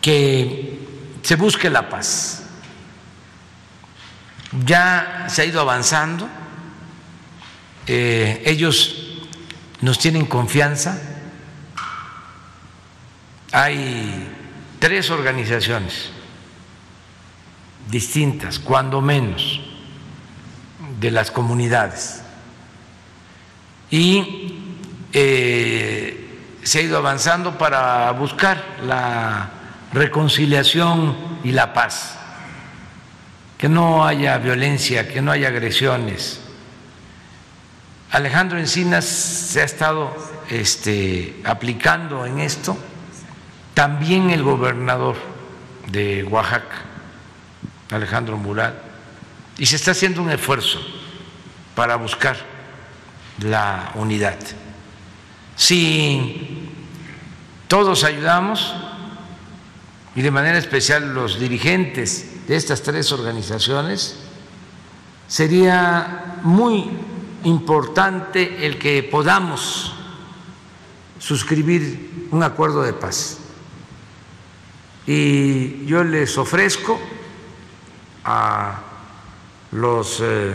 que se busque la paz. Ya se ha ido avanzando, eh, ellos nos tienen confianza, hay tres organizaciones distintas, cuando menos, de las comunidades. Y eh, se ha ido avanzando para buscar la reconciliación y la paz, que no haya violencia, que no haya agresiones. Alejandro Encinas se ha estado este, aplicando en esto, también el gobernador de Oaxaca, Alejandro Murat, y se está haciendo un esfuerzo para buscar la unidad. Si todos ayudamos, y de manera especial los dirigentes de estas tres organizaciones, sería muy importante el que podamos suscribir un acuerdo de paz. Y yo les ofrezco a los eh,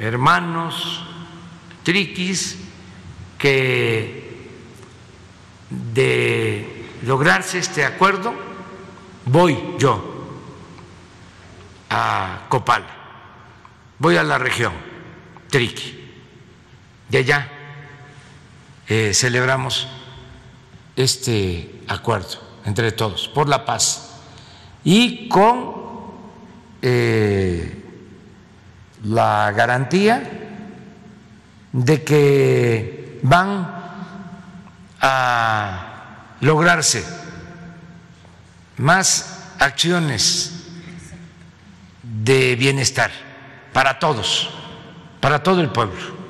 hermanos triquis que de lograrse este acuerdo voy yo a Copal, voy a la región triqui, de allá eh, celebramos este acuerdo entre todos por la paz y con eh, la garantía de que van a lograrse más acciones de bienestar para todos, para todo el pueblo.